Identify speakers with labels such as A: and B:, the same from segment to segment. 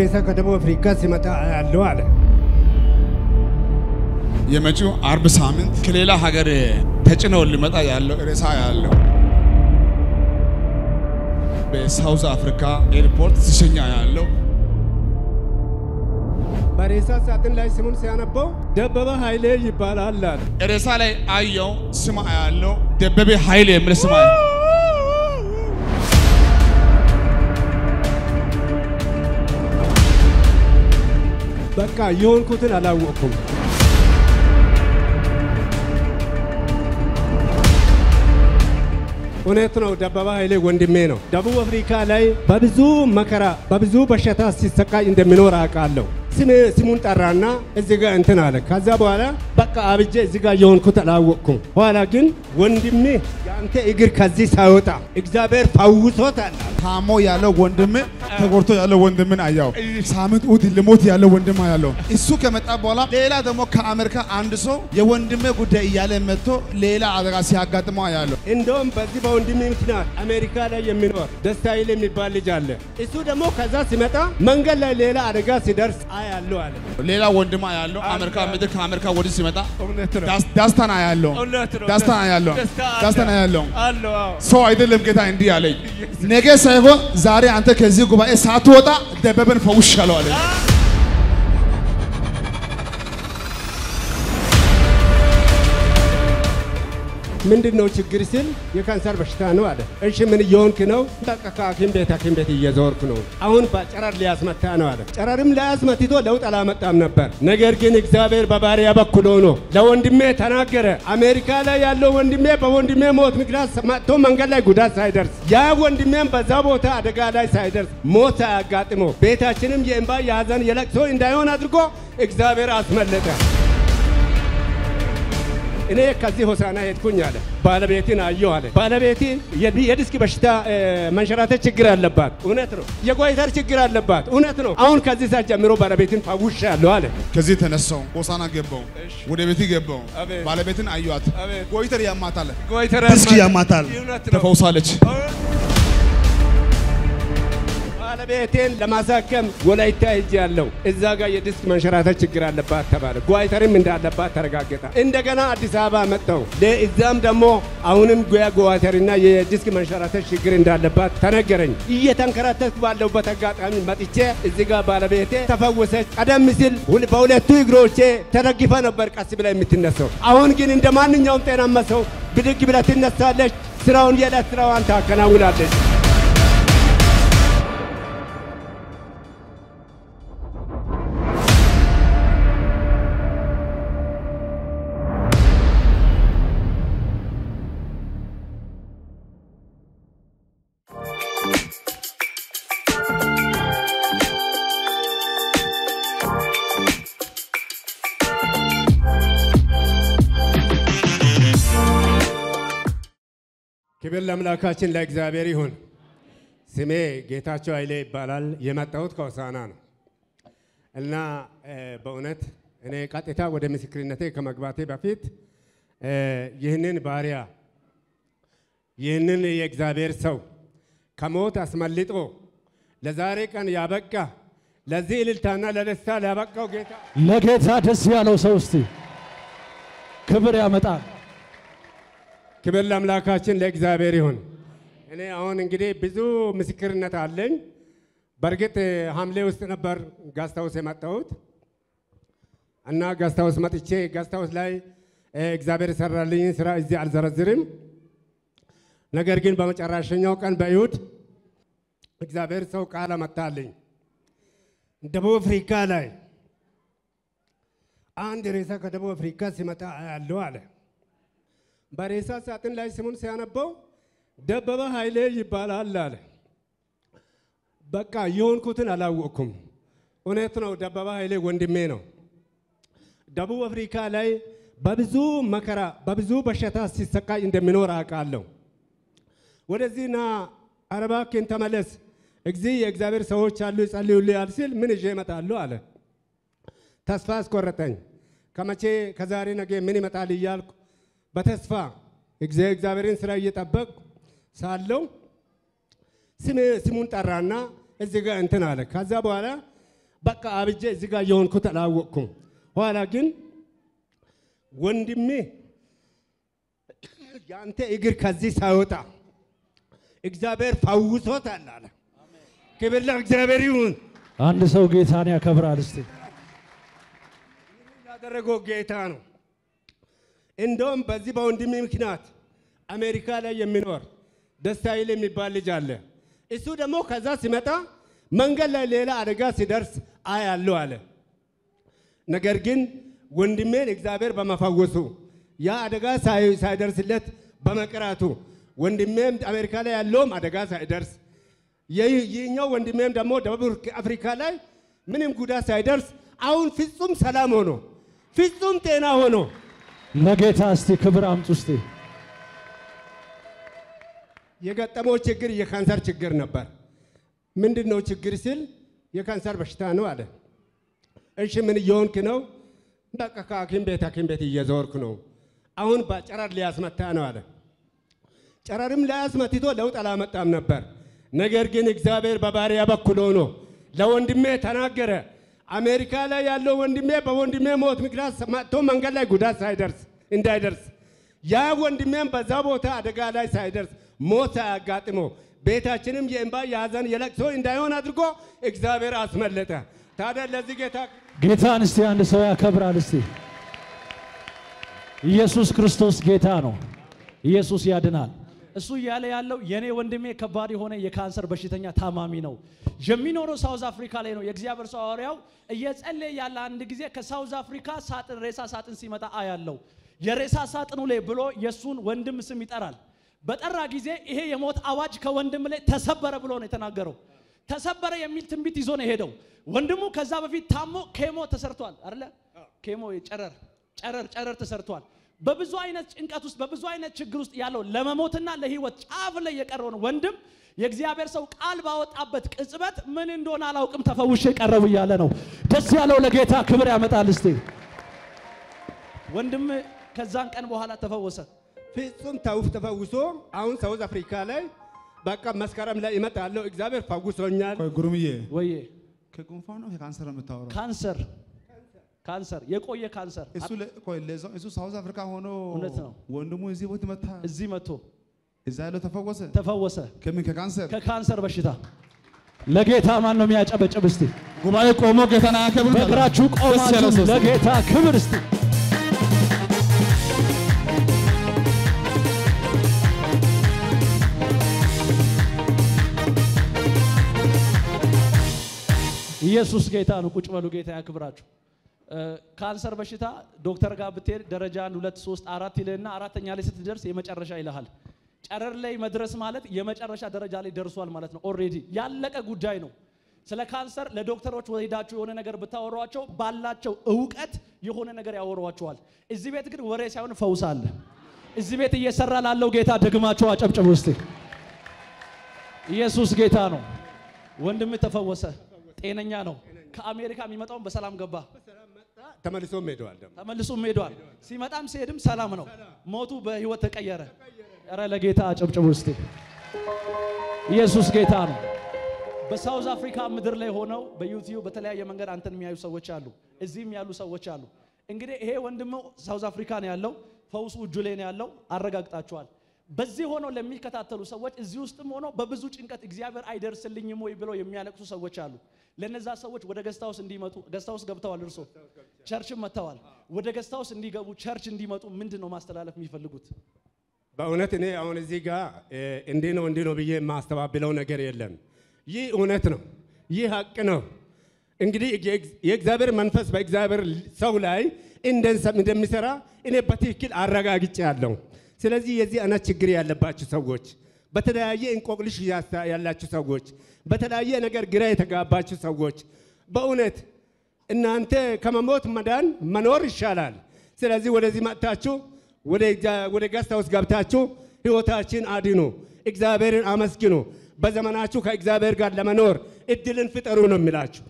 A: ሬሳ ከደቡብ አፍሪካ ሲመጣ ያለው አለ።
B: የመጪው አርብ ሳምንት ከሌላ ሀገር ተጭነው ሊመጣ ያለው ሬሳ ያለው በ South Africa ኤርፖርት ሲሸኛ ያለው
A: በሬሳ ሳጥን ላይ ስሙን ሲያነበው ደበበ ኃይሌ ይባላል አለ።
B: ሬሳ ላይ አየው ስማ ያለው ደበቤ ኃይሌ የሚል ስማ
A: በቃ የሆንኩትን አላወቅኩም። እውነት ነው። ደበበ ኃይሌ ወንድሜ ነው። ደቡብ አፍሪካ ላይ በብዙ መከራ በብዙ በሽታ ሲሰቃይ እንደሚኖር አውቃለሁ። ስሙን ጠራና እዚህ ጋር እንትን አለ። ከዛ በኋላ በቃ አብጄ እዚህ ጋር የሆንኩት አላወቅኩም። ኋላ ግን ወንድሜ የአንተ እግር ከዚህ ሳይወጣ እግዚአብሔር ፈውሶታል።
B: ታሞ ያለው ወንድም ተጎድቶ ያለው ወንድምን አያው። ሳምንት እሑድ ልሞት ያለው ወንድም አያለው። እሱ ከመጣ በኋላ ሌላ ደግሞ ከአሜሪካ አንድ ሰው የወንድሜ ጉዳይ እያለ መጥቶ ሌላ አደጋ ሲያጋጥመው አያለው።
A: እንደውም በዚህ በወንድሜ ምክንያት አሜሪካ ላይ የሚኖር ደስታ ይል የሚባል ልጅ አለ። እሱ ደግሞ ከዛ ሲመጣ መንገድ ላይ ሌላ አደጋ ሲደርስ አያለው አለ።
B: ሌላ ወንድም አያለው። አሜሪካ ምድር ከአሜሪካ ወዲህ ሲመጣ
A: እውነት ነው።
B: ዳስ- ዳስታን አያለው።
A: እውነት ነው።
B: ዳስታን አያለው።
A: ደስታ አለ።
B: ዳስታን አያለው።
A: አለው አዎ።
B: ሰው አይደለም ጌታ እንዲህ አለኝ፣ ነገ ሳይሆን ዛሬ አንተ ከዚህ ጉባኤ ሳትወጣ ደበበን ፈውሻለሁ አለኝ።
A: ምንድን ነው ችግር ሲል የካንሰር በሽታ ነው አለ። እሺ ምን እየሆንክ ነው? በቃ ከሐኪም ቤት ሐኪም ቤት እየዞርኩ ነው። አሁን በጨረር ሊያስመታ ነው አለ። ጨረርም ሊያስመትቶ ለውጥ አላመጣም ነበር። ነገር ግን እግዚአብሔር በባሪያ በኩል ሆኖ ለወንድሜ ተናገረ። አሜሪካ ላይ ያለው ወንድሜ በወንድሜ ሞት ምክንያት መጥቶ መንገድ ላይ ጉዳት ሳይደርስ ያ ወንድሜም በዛ ቦታ አደጋ ላይ ሳይደርስ ሞት ሳያጋጥመው ቤታችንም የእንባ የሐዘን የለቅሶ እንዳይሆን አድርጎ እግዚአብሔር አስመለጠ። እኔ ከዚህ ሆሳና ሄድኩኝ አለ። ባለቤትን አየሁ አለ። ባለቤቴ የዲ- የዲስክ በሽታ መንሸራተት ችግር አለባት። እውነት ነው። የጓይተር ችግር አለባት። እውነት ነው። አሁን ከዚህ ሰዓት ጀምሮ ባለቤትን ፈውሻለሁ አለ።
B: ከዚህ ተነሳው ሆሳና ገባው፣ ወደ ቤት ገባው። ባለቤትን
A: አቤት።
B: goiter ያማታል፣ ዲስክ ያማታል፣ ተፈውሳለች።
A: ባለቤቴን ለማሳከም ወላይታ ሄጄ ያለው እዛ ጋር የዲስክ መንሸራተት ችግር አለባት ተባለ። goiter ም እንዳለባት ተረጋገጠ። እንደገና አዲስ አበባ መጣው። እዛም ደግሞ አሁንም ጉያ goiter ና የ disc መንሸራተት ችግር እንዳለባት ተነገረኝ። እየተንከራተትኩ ባለሁበት አጋጣሚ መጥቼ እዚህ ጋር ባለቤቴ ተፈወሰች። ቀደም ሲል በሁለቱ እግሮቼ ተደግፈ ነበር ቀስ ብላ የምትነሳው። አሁን ግን እንደ ማንኛውም ጤናማ ሰው ብድግ ብላ ትነሳለች። ስራውን የዕለት ስራዋን ታከናውናለች። ክብር ለአምላካችን ለእግዚአብሔር ይሁን። ስሜ ጌታቸው ኃይሌ ይባላል። የመጣሁት ከሆሳና ነው እና በእውነት እኔ ቀጥታ ወደ ምስክርነቴ ከመግባቴ በፊት ይህንን ባሪያ ይህንን የእግዚአብሔር ሰው ከሞት አስመልጦ ለዛሬ ቀን ያበቃ ለዚህ እልልታና ለደስታ ሊያበቃው ጌታ
C: ለጌታ ደስ ያለው ሰው እስቲ ክብር ያመጣል።
A: ክብር ለአምላካችን ለእግዚአብሔር ይሁን። እኔ አሁን እንግዲህ ብዙ ምስክርነት አለኝ። በእርግጥ ሐምሌ ውስጥ ነበር ጋስታውስ የመጣሁት እና ጋስታውስ መጥቼ ጋስታውስ ላይ እግዚአብሔር የሰራልኝን ስራ እዚህ አልዘረዝርም። ነገር ግን በመጨረሻኛው ቀን በይሁድ እግዚአብሔር ሰው ቃል አመጣልኝ። ደቡብ አፍሪካ ላይ አንድ ሬሳ ከደቡብ አፍሪካ ሲመጣ አያለሁ አለ። በሬሳ ሳጥን ላይ ስሙን ሲያነበው ደበበ ኃይሌ ይባላል አለ። በቃ የሆንኩትን አላወቅኩም። እውነት ነው። ደበበ ኃይሌ ወንድሜ ነው። ደቡብ አፍሪካ ላይ በብዙ መከራ በብዙ በሽታ ሲሰቃይ እንደሚኖር አውቃለሁ። ወደዚህና አረባክን ተመለስ እግዚእ የእግዚአብሔር ሰዎች አሉ ይጸልዩልሃል ሲል ምን ይዤ እመጣለሁ አለ። ተስፋ አስቆረጠኝ። ከመቼ ከዛሬ ነገ ምን ይመጣል እያልኩ በተስፋ እግዚአ- እግዚአብሔርን ስራ እየጠበቅኩ ሳለው ስሙን ጠራና እዚህ ጋር እንትን አለ። ከዛ በኋላ በቃ አብጄ እዚህ ጋር የሆንኩት አላወቅኩም። ኋላ ግን ወንድሜ የአንተ እግር ከዚህ ሳይወጣ እግዚአብሔር ፈውሶታል አለ። ክብር ለእግዚአብሔር ይሁን።
C: አንድ ሰው ጌታን ያከብራል። እስቲ
A: ያደረገው ጌታ ነው። እንደውም በዚህ በወንድሜ ምክንያት አሜሪካ ላይ የሚኖር ደስታይል የሚባል ልጅ አለ። እሱ ደግሞ ከዛ ሲመጣ መንገድ ላይ ሌላ አደጋ ሲደርስ አያለሁ አለ። ነገር ግን ወንድሜን እግዚአብሔር በመፈወሱ ያ አደጋ ሳይ- ሳይደርስለት በመቅራቱ ወንድሜም አሜሪካ ላይ ያለውም አደጋ ሳይደርስ ይህ- ይህኛው ወንድሜም ደግሞ ደቡብ አፍሪካ ላይ ምንም ጉዳት ሳይደርስ አሁን ፍጹም ሰላም ሆኖ ፍጹም ጤና ሆኖ
C: ለጌታ እስቲ ክብር አምጡ እስቲ።
A: የገጠመው ችግር የካንሰር ችግር ነበር። ምንድን ነው ችግር ሲል የካንሰር በሽታ ነው አለ። እሺ ምን እየሆንክ ነው? በቃ ከሐኪም ቤት ሐኪም ቤት እየዞርኩ ነው። አሁን በጨረር ሊያስመታ ነው አለ። ጨረርም ሊያስመትቶ ለውጥ አላመጣም ነበር። ነገር ግን እግዚአብሔር በባሪያ በኩል ሆኖ ለወንድሜ ተናገረ። አሜሪካ ላይ ያለው ወንድሜ በወንድሜ ሞት ምክንያት መጥቶ መንገድ ላይ ጉዳት ሳይደርስ እንዳይደርስ ያ ወንድሜም በዛ ቦታ አደጋ ላይ ሳይደርስ ሞት ሳያጋጥመው ቤታችንም የእንባ የሐዘን የለቅሶ እንዳይሆን አድርጎ እግዚአብሔር አስመለጠ። ታዲያ ለዚህ ጌታ
C: ጌታን እስቲ አንድ ሰው ያከብራል እስቲ። ኢየሱስ ክርስቶስ ጌታ ነው። ኢየሱስ ያድናል። እሱ እያለ ያለው የኔ ወንድሜ ከባድ የሆነ የካንሰር በሽተኛ ታማሚ ነው። የሚኖረው South Africa ላይ ነው። የእግዚአብሔር ሰው ሐዋርያው እየጸለየ ያለ አንድ ጊዜ ከ South Africa ሳጥን ሬሳ ሳጥን ሲመጣ አያለው። የሬሳ ሳጥኑ ላይ ብሎ የእሱን ወንድም ስም ይጠራል። በጠራ ጊዜ ይሄ የሞት አዋጅ ከወንድም ላይ ተሰበረ ብሎ ነው የተናገረው። ተሰበረ የሚል ትንቢት ይዞ ነው የሄደው። ወንድሙ ከዛ በፊት ታሞ ኬሞ ተሰርቷል አይደለ? ኬሞ ጨረር ጨረር ጨረር ተሰርቷል። በብዙ አይነት ጭንቀት ውስጥ በብዙ አይነት ችግር ውስጥ ያለው ለመሞትና ለህይወት ጫፍ ላይ የቀረውን ወንድም የእግዚአብሔር ሰው ቃል ባወጣበት ቅጽበት ምን እንደሆነ አላውቅም ተፈውሼ ቀረቡ እያለ ነው። ደስ ያለው ለጌታ ክብር ያመጣል። እስቲ ወንድም ከዛን ቀን በኋላ ተፈወሰ።
A: ፍጹም ተውፍ ተፈውሶ አሁን South Africa ላይ በቃ መስከረም ላይ እመጣለሁ። እግዚአብሔር ፈውሶኛል።
B: ጉርምዬ
C: ወዬ
B: ከጉንፋን ነው ከካንሰር የምታወራው?
C: ካንሰር ካንሰር የቆየ ካንሰር
B: እሱ ለ- ቆይ ለዛው እሱ South Africa ሆኖ
C: እውነት ነው።
B: ወንድሙ እዚህ ቦታ መጣ
C: እዚህ መጥቶ
B: እዛ ያለው ተፈወሰ።
C: ተፈወሰ
B: ከምን ከካንሰር
C: ከካንሰር በሽታ። ለጌታ ማን ነው የሚያጨበጭብ? እስቲ
B: ጉባኤ ቆሞ ጌታን አያከብርም?
C: በእግራችሁ ቆማችሁ ለጌታ ክብር እስቲ ኢየሱስ ጌታ ነው። ቁጭ በሉ። ጌታ ያክብራችሁ። ካንሰር በሽታ ዶክተር ጋር ብትሄድ ደረጃ አንድ ሁለት ሶስት አራት ይልህና አራተኛ ላይ ስትደርስ የመጨረሻ ይልሃል። ጨረር ላይ መድረስ ማለት የመጨረሻ ደረጃ ላይ ደርሷል ማለት ነው። already ያለቀ ጉዳይ ነው። ስለ ካንሰር ለዶክተሮች ሄዳችሁ የሆነ ነገር ብታወሯቸው ባላቸው እውቀት የሆነ ነገር ያወሯቸዋል። እዚህ ቤት ግን ወሬ ሳይሆን ፈውስ አለ። እዚህ ቤት እየሰራ ላለው ጌታ ደግማቸው አጨብጭቡ እስቲ። ኢየሱስ ጌታ ነው። ወንድም ተፈወሰ፣ ጤነኛ ነው። ከአሜሪካ የሚመጣውን በሰላም ገባ፣
A: ተመልሶም ሄደዋል ደግሞ
C: ተመልሶም ሄዷል። ሲመጣም ሲሄድም ሰላም ነው። ሞቱ በህይወት ተቀየረ። ኧረ ለጌታ አጨብጭቡ እስቲ። ኢየሱስ ጌታ ነው። በሳውዝ አፍሪካ ምድር ላይ ሆነው በዩቲዩብ በተለያየ መንገድ አንተን የሚያዩ ሰዎች አሉ፣ እዚህም ያሉ ሰዎች አሉ። እንግዲህ ይሄ ወንድሞ ሳውዝ አፍሪካ ነው ያለው፣ ፈውሱ እጁ ላይ ነው ያለው፣ አረጋግጣቸዋል። በዚህ ሆነው ለሚከታተሉ ሰዎች እዚህ ውስጥም ሆነው በብዙ ጭንቀት እግዚአብሔር አይደርስልኝም ወይ ብለው የሚያለቅሱ ሰዎች አሉ። ለነዛ ሰዎች ወደ guest house እንዲመጡ guest house ገብተዋል፣ እርሶ church ም መጥተዋል። ወደ guest house እንዲገቡ church እንዲመጡ ምንድን ነው ማስተላለፍ የሚፈልጉት?
A: በእውነት እኔ አሁን እዚህ ጋር እንዲህ ነው እንዲህ ነው ብዬ የማስተባብለው ነገር የለም። ይህ እውነት ነው። ይህ ሀቅ ነው። እንግዲህ የእግ- የእግዚአብሔር መንፈስ በእግዚአብሔር ሰው ላይ እንደሚሰራ እኔ በትክክል አረጋግጬ ያለው። ስለዚህ የዚህ አይነት ችግር ያለባችሁ ሰዎች፣ በተለያየ እንቆቅልሽ ያላችሁ ሰዎች፣ በተለያየ ነገር ግራ የተጋባችሁ ሰዎች በእውነት እናንተ ከመሞት መዳን መኖር ይሻላል። ስለዚህ ወደዚህ መጥታችሁ ወደ guest house ገብታችሁ ህይወታችሁን አድኑ፣ እግዚአብሔርን አመስግኑ። በዘመናችሁ ከእግዚአብሔር ጋር ለመኖር እድልን ፍጠሩ ነው የሚላችሁ።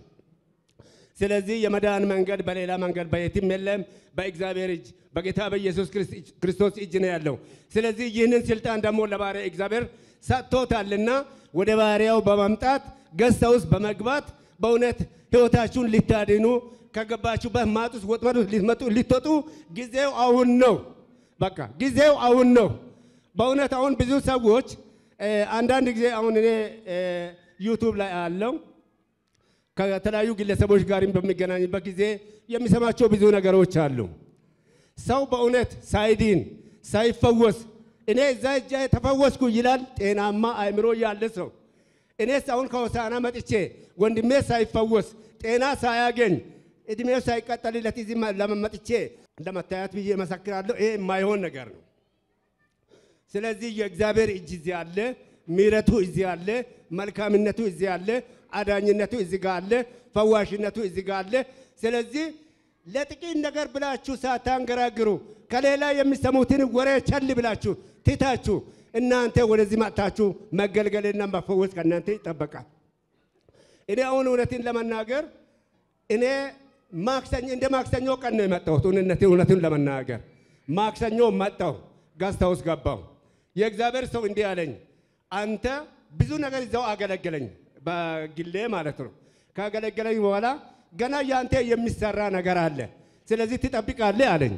A: ስለዚህ የመዳን መንገድ በሌላ መንገድ በየትም የለም፣ በእግዚአብሔር እጅ በጌታ በኢየሱስ ክርስ- ክርስቶስ እጅ ነው ያለው። ስለዚህ ይህንን ስልጣን ደግሞ ለባሪያ እግዚአብሔር ሰጥቶታልና ወደ ባሪያው በመምጣት guest house በመግባት በእውነት ህይወታችሁን ልታድኑ ከገባችሁበት ማጥ ውስጥ ወጥመድ ውስጥ ልትመጡ ጊዜው አሁን ነው። በቃ ጊዜው አሁን ነው። በእውነት አሁን ብዙ ሰዎች አንዳንድ ጊዜ አሁን እኔ YouTube ላይ አያለው ከተለያዩ ግለሰቦች ጋርም በሚገናኝበት ጊዜ የሚሰማቸው ብዙ ነገሮች አሉ። ሰው በእውነት ሳይድን ሳይፈወስ እኔ እዛ ሄጄ ተፈወስኩ ይላል። ጤናማ አእምሮ ያለ ሰው እኔስ አሁን ከሆሳና መጥቼ ወንድሜ ሳይፈወስ ጤና ሳያገኝ እድሜው ሳይቀጠልለት እዚህ ለመመጥቼ ለመታየት ብዬ እመሰክራለሁ። ይሄ የማይሆን ነገር ነው። ስለዚህ የእግዚአብሔር እጅ እዚህ አለ፣ ምሕረቱ እዚህ አለ፣ መልካምነቱ እዚህ አለ፣ አዳኝነቱ እዚህ ጋር አለ፣ ፈዋሽነቱ እዚህ ጋር አለ። ስለዚህ ለጥቂት ነገር ብላችሁ ሳታንገራግሩ ከሌላ የሚሰሙትን ወሬ ቸል ብላችሁ ትታችሁ እናንተ ወደዚህ መጥታችሁ መገልገልና መፈወስ ከእናንተ ይጠበቃል። እኔ አሁን እውነትን ለመናገር እኔ ማክሰኞ እንደ ማክሰኞ ቀን ነው የመጣሁት። እውነት እውነቱን ለመናገር ማክሰኞ መጣሁ፣ ጋስታ ውስጥ ገባሁ። የእግዚአብሔር ሰው እንዲህ አለኝ፣ አንተ ብዙ ነገር ይዘው አገለገለኝ፣ በግሌ ማለት ነው። ካገለገለኝ በኋላ ገና ያንተ የሚሰራ ነገር አለ፣ ስለዚህ ትጠብቃለህ አለኝ።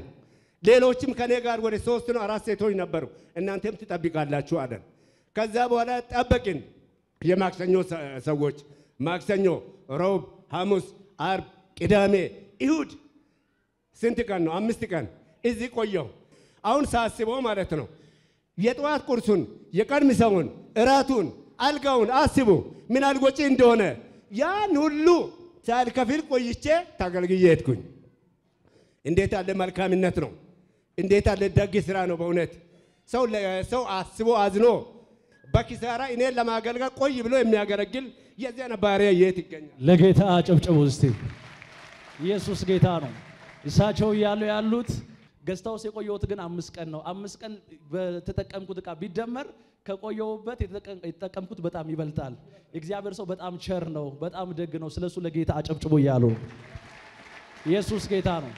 A: ሌሎችም ከኔ ጋር ወደ ሶስት ነው አራት ሴቶች ነበሩ፣ እናንተም ትጠብቃላችሁ አለን። ከዛ በኋላ ጠበቅን። የማክሰኞ ሰዎች ማክሰኞ፣ ሮብ፣ ሐሙስ፣ አርብ፣ ቅዳሜ፣ እሁድ ስንት ቀን ነው? አምስት ቀን እዚህ ቆየሁ። አሁን ሳስበው ማለት ነው የጠዋት ቁርሱን፣ የቀን ምሳውን፣ እራቱን፣ አልጋውን አስቡ ምን አልጎጪ እንደሆነ ያን ሁሉ ሳልከፍል ቆይቼ ታገልግዬ ሄድኩኝ። እንዴት ያለ መልካምነት ነው! እንዴት ያለ ደግ ስራ ነው! በእውነት ሰው ሰው አስቦ አዝኖ በኪሳራ እኔን ለማገልገል ቆይ ብሎ የሚያገለግል የዚያን ባሪያ የት ይገኛል?
C: ለጌታ አጨብጭቡ እስቲ። ኢየሱስ ጌታ ነው። እሳቸው እያሉ ያሉት guest house የቆየሁት ግን አምስት ቀን ነው። አምስት ቀን በተጠቀምኩት ዕቃ ቢደመር የተጠቀም- የተጠቀምኩት በጣም ይበልጣል። የእግዚአብሔር ሰው በጣም ቸር ነው፣ በጣም ደግ ነው። ስለሱ ለጌታ አጨብጭቡ እያሉ ኢየሱስ ጌታ ነው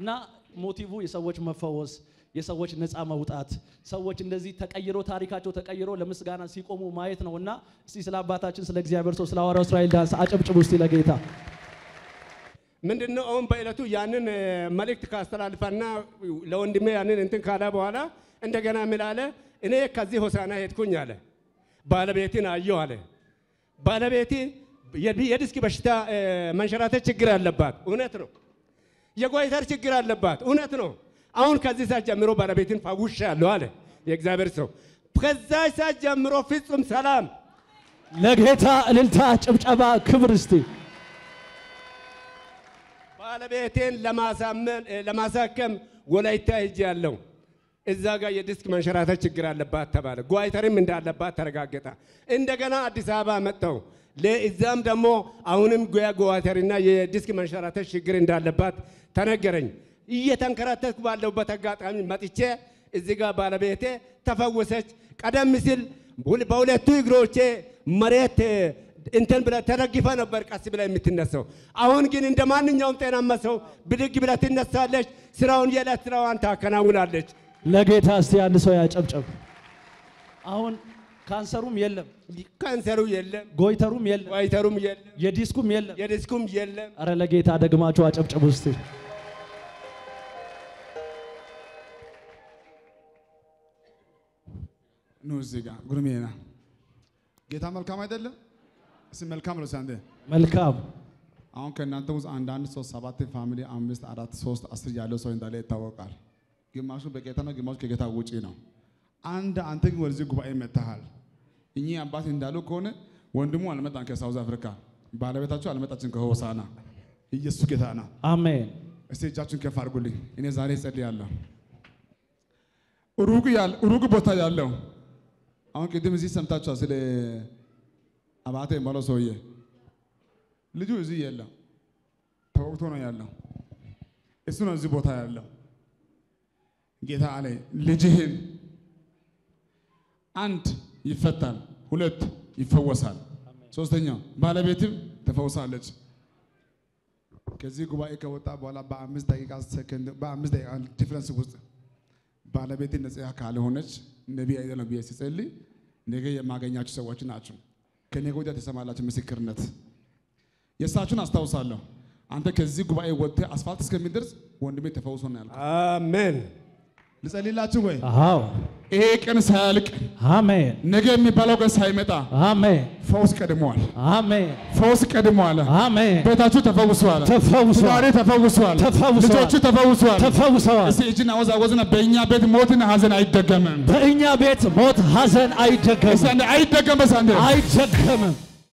C: እና motive የሰዎች መፈወስ፣ የሰዎች ነፃ መውጣት፣ ሰዎች እንደዚህ ተቀይሮ ታሪካቸው ተቀይሮ ለምስጋና ሲቆሙ ማየት ነው እና እስቲ ስለ አባታችን ስለ እግዚአብሔር ሰው ስለ ሐዋርያው እስራኤል ዳንስ አጨብጭቡ እስቲ ለጌታ
A: ምንድነው አሁን በዕለቱ ያንን መልእክት ካስተላልፈና ለወንድሜ ያንን እንትን ካለ በኋላ እንደገና ምን አለ? እኔ ከዚህ ሆሳና ሄድኩኝ አለ። ባለቤትን አየሁ አለ። ባለቤቴ የዲ- የዲስክ በሽታ መንሸራተት ችግር አለባት። እውነት ነው። የጓይተር ችግር አለባት። እውነት ነው። አሁን ከዚህ ሰዓት ጀምሮ ባለቤትን ፈውሻለሁ አለ የእግዚአብሔር ሰው። ከዛ ሰዓት ጀምሮ ፍጹም ሰላም
C: ለጌታ እልልታ፣ ጭብጨባ፣ ክብር እስቲ
A: ባለቤቴን ለማሳከም ወላይታ ሄጄ ያለው እዛ ጋር የዲስክ መንሸራተት ችግር አለባት ተባለ። ጓይተርም እንዳለባት ተረጋገጠ። እንደገና አዲስ አበባ መጣው። እዛም ደግሞ አሁንም ጓይተርና የዲስክ መንሸራተት ችግር እንዳለባት ተነገረኝ። እየተንከራተትኩ ባለሁበት አጋጣሚ መጥቼ እዚህ ጋር ባለቤቴ ተፈወሰች። ቀደም ሲል በሁለቱ እግሮቼ መሬት እንትን ብለ ተደግፈ ነበር ቀስ ብላ የምትነሳው። አሁን ግን እንደ ማንኛውም ጤናማ ሰው ብድግ ብላ ትነሳለች። ስራውን የዕለት ስራዋን ታከናውናለች።
C: ለጌታ እስቲ አንድ ሰው ያጨብጨብ። አሁን ካንሰሩም የለም፣
A: ካንሰሩ የለም፣
C: ጎይተሩም የለም፣
A: ዋይተሩም የለም፣
C: የዲስኩም የለም።
A: የዲስኩም የለም።
C: አረ ለጌታ ደግማችሁ አጨብጭቡ እስቲ።
B: ኑ እዚህ ጋር ጉርሜና ጌታ መልካም አይደለም? እስኪ መልካም ነው አንዴ።
C: መልካም
B: አሁን ከእናንተ ውስጥ አንዳንድ ሰው ሰባት family አምስት አራት ሶስት አስር ያለው ሰው እንዳለ ይታወቃል። ግማሹ በጌታ ነው፣ ግማሹ ከጌታ ውጪ ነው። አንድ አንተ ግን ወደዚህ ጉባኤ መጥተሃል። እኚህ አባት እንዳሉ ከሆነ ወንድሙ አልመጣም ከሳውዝ አፍሪካ፣ ባለቤታቸው አልመጣችን ከሆሳና። ኢየሱስ ጌታ ነው።
C: አሜን።
B: እስቲ እጃችሁን ከፍ አድርጉልኝ። እኔ ዛሬ እጸልያለሁ። ሩቅ ቦታ ያለው አሁን ቅድም እዚህ ሰምታችኋል ስለ አባቴ የሚባለው ሰውዬ ልጁ እዚህ የለም፣ ተወቅቶ ነው ያለው። እሱ ነው እዚህ ቦታ ያለው። ጌታ አለ ልጅህን አንድ ይፈታል፣ ሁለት ይፈወሳል፣ ሶስተኛው ባለቤትም ትፈውሳለች። ከዚህ ጉባኤ ከወጣ በኋላ በአምስት ደቂቃ ሰከንድ በአምስት ደቂቃ difference ውስጥ ባለቤት ነጻ ካልሆነች ነቢይ አይደለም ብዬ ሲጸልይ ነገ የማገኛቸው ሰዎች ናቸው። ከነገ ወዲያ ትሰማላችሁ ምስክርነት። የእሳችሁን አስታውሳለሁ። አንተ ከዚህ ጉባኤ ወጥተህ አስፋልት እስከሚደርስ ወንድሜ ተፈውሶ ነው ያልኩት።
A: አሜን
B: ልጸልይላችሁ ወይ?
C: አዎ
B: ይሄ ቀን ሳያልቅ
C: አሜን
B: ነገ የሚባለው ቀን ሳይመጣ
C: አሜን
B: ፈውስ ቀድመዋል።
C: አሜን
B: ፈውስ ቀድመዋል።
C: አሜን
B: ቤታችሁ ተፈውሷል።
C: ተፈውሷል
B: ዛሬ ተፈውሷል።
C: ተፈውሷል።
B: ልጆቹ ተፈውሷል።
C: ተፈውሰዋል።
B: እስቲ እጅን አወዛወዝና በእኛ ቤት ሞትና ሐዘን አይደገምም።
C: በእኛ ቤት ሞት ሐዘን
B: እስቲ
C: አይደገምም
B: አንዴ አይደገም በሳንዴ
C: አይደገምም።